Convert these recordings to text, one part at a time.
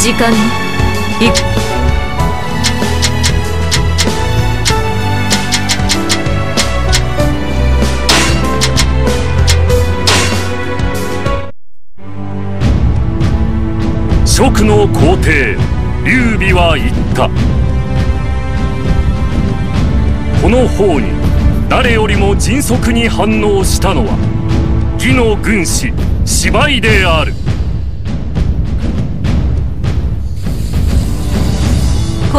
時間に行く。蜀の皇帝劉備は言った。この方に誰よりも迅速に反応したのは義の軍師芝居である。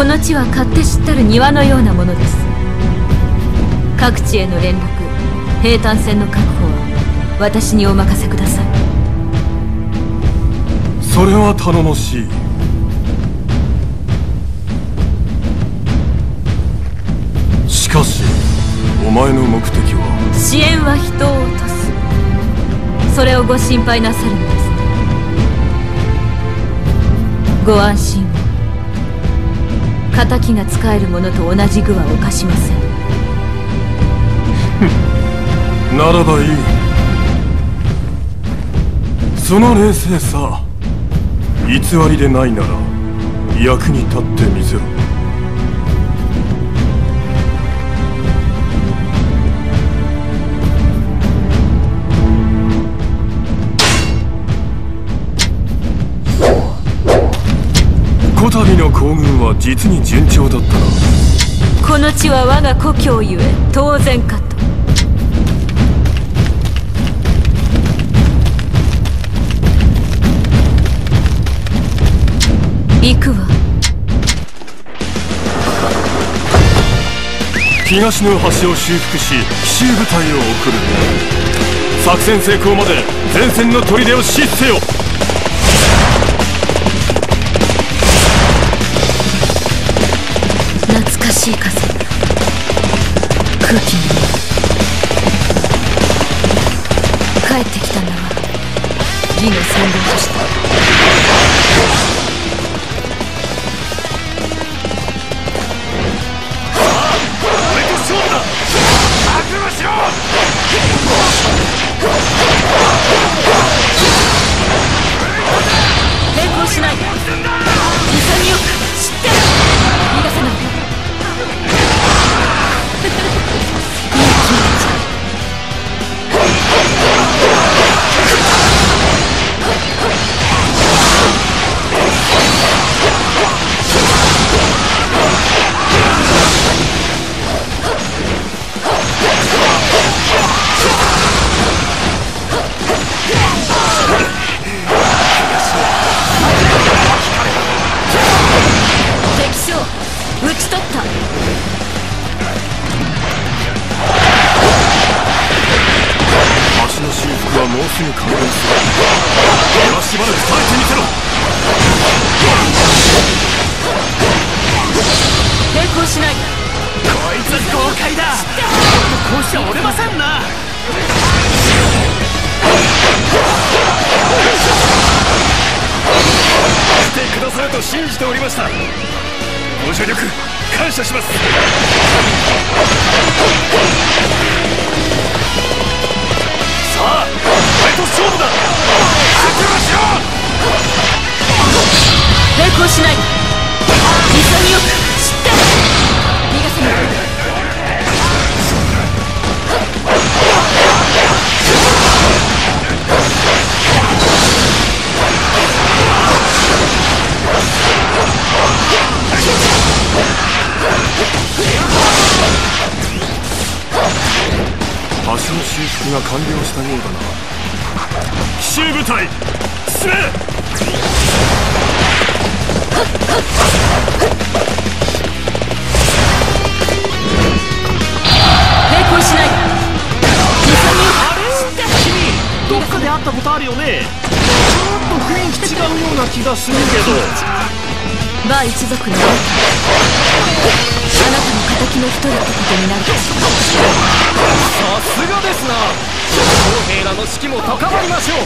この地は勝手知ったる庭のようなものです。各地への連絡平坦線の確保は私にお任せください。それは頼もしい。しかしお前の目的は？支援は人を落とす。それをご心配なさるのです。ねご安心を敵が使えるものと同じ具は犯しません。ならばいい。その冷静さ偽りでないなら役に立ってみせろ。行軍は実に順調だったな。この地は我が故郷ゆえ当然かと。行くわ。東の橋を修復し奇襲部隊を送る。作戦成功まで前線の砦を死せよ懐かしい風。空気に帰ってきたのは義の先導としたした。ご助力感謝します。さあ俺と勝負だ。覚悟しろ。抵抗しない。が完了したようだな。奇襲部隊進め！抵抗しない。であれ？君どっかで会ったことあるよね？ちょっと雰囲気違うような気がするけど。バー一族のあなたの敵の一人ってことになる。さすがますな。将兵らの士気も高まりましょう。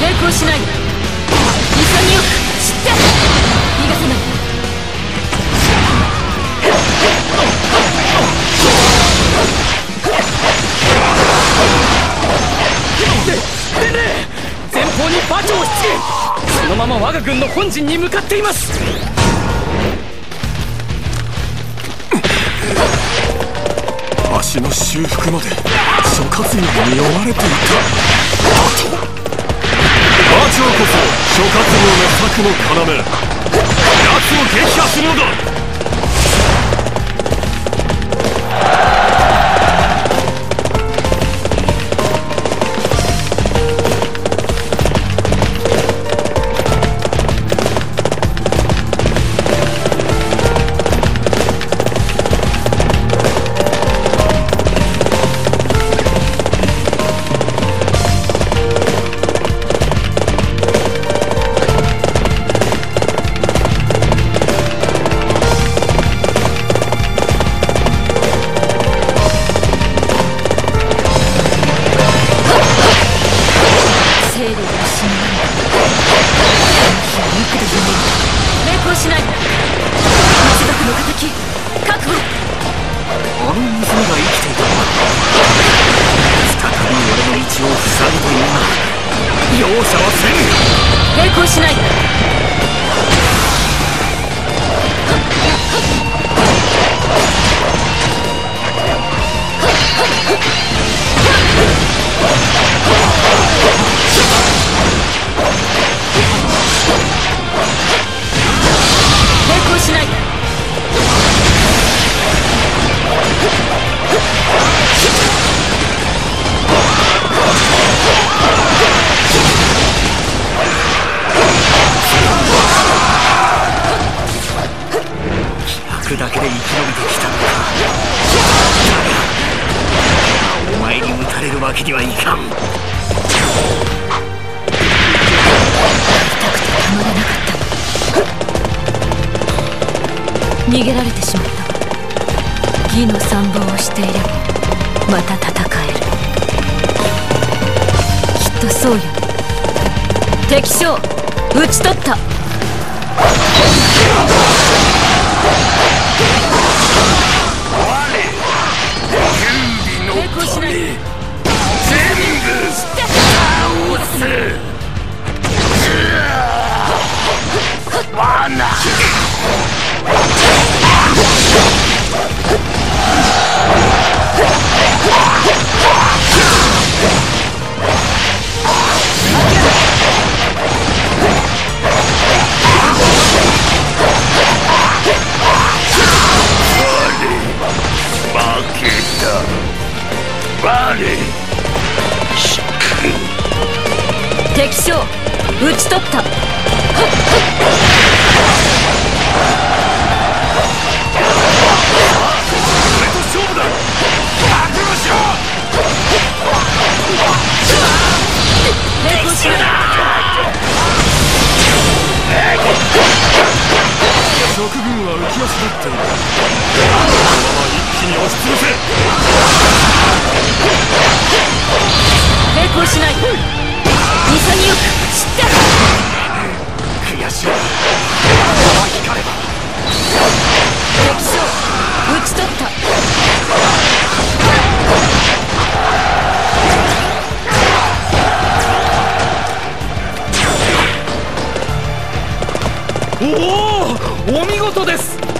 抵抗しない。く知って。逃がない、前方に馬を引きそのまま我が軍の本陣に向かっています足の修復まで諸葛亮に追われていた。馬長こそ諸葛亮の策の要。奴を撃破するのだ。しない一族の敵覚悟。あの娘が生きていたのは再び俺の道を塞ぐというな容赦はせん。抵抗しないれるわけにはいかん。た。まらなかった。逃げられてしまった。わ義の参謀をしていればまた戦える。きっとそうよ。ね敵将討ち取った。抵抗しな敵将討ち取った。き足立っているこのまま一気に押し潰せ抵抗しない潔く知って悔しい光れば敵将討ち取ったおおお見事です。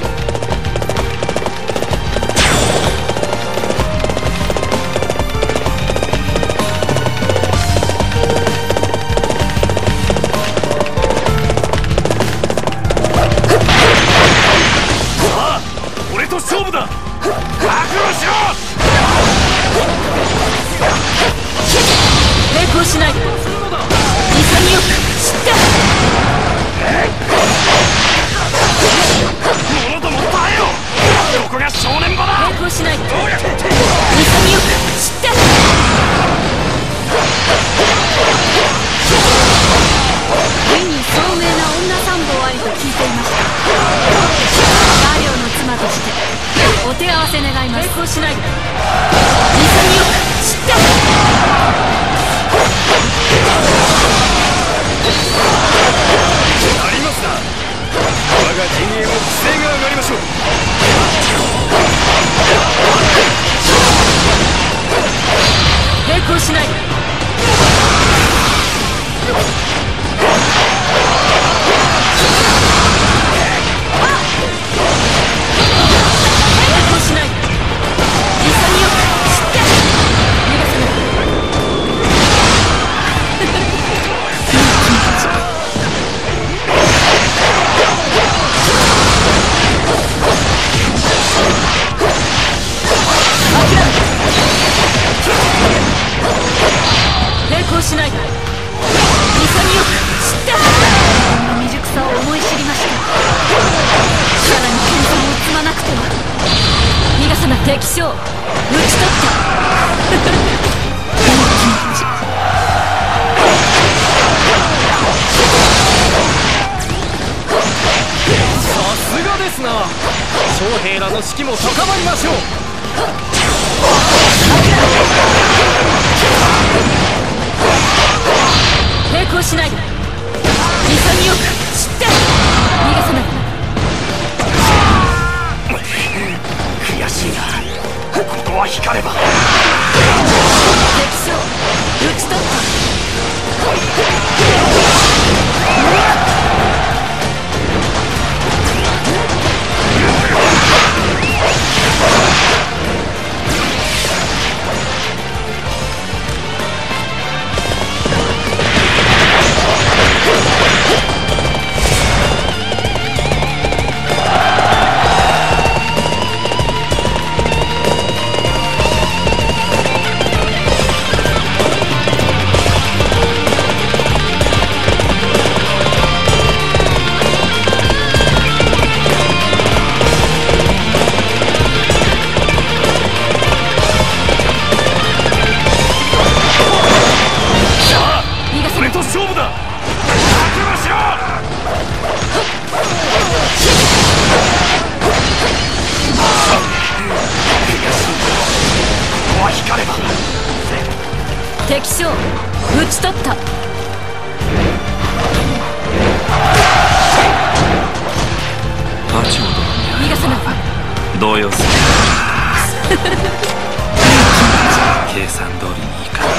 将兵らの士気も高まりましょう。抵抗しないで。潔く散って。逃がさない。悔しいな。ここは光れば。敵将討ち取った敵将討ち取った。馬長殿逃がさない。動揺する。計算通りにいかない。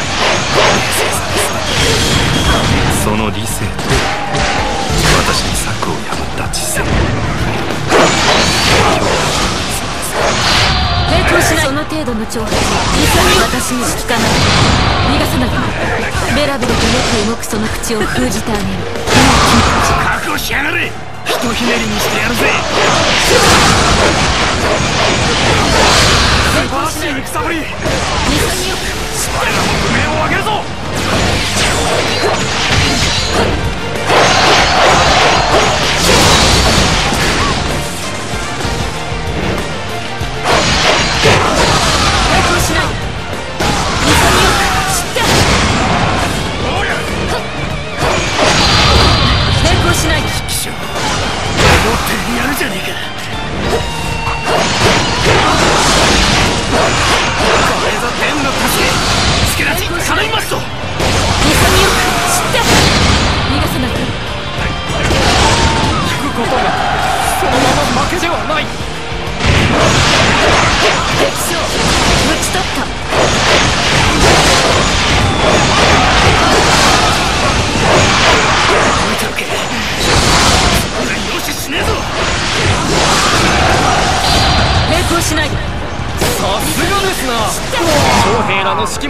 その理性と。の程度の挑発は私にしかない逃がさないベラベラとよく動くその口を封じてあげる覚悟しやがれひとひねりにしてやるぜ素晴らしい戦ぶり潔く我らも無名を上げるぞ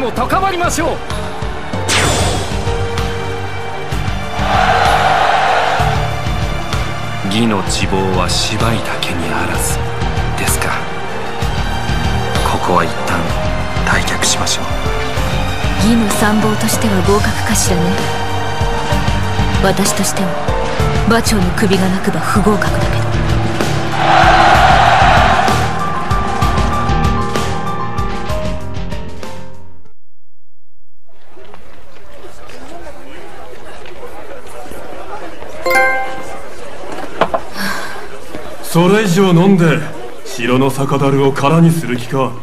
らの士気も高まりましょう。義の地望は芝居だけにあらずですか。ここは一旦退却しましょう。義の参謀としては合格かしらね。私としては馬長の首がなくば不合格だけどそれ以上飲んで城の酒樽を空にする気か。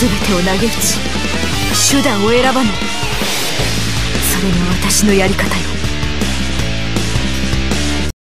全てを投げ打ち手段を選ばない。それが私のやり方よ。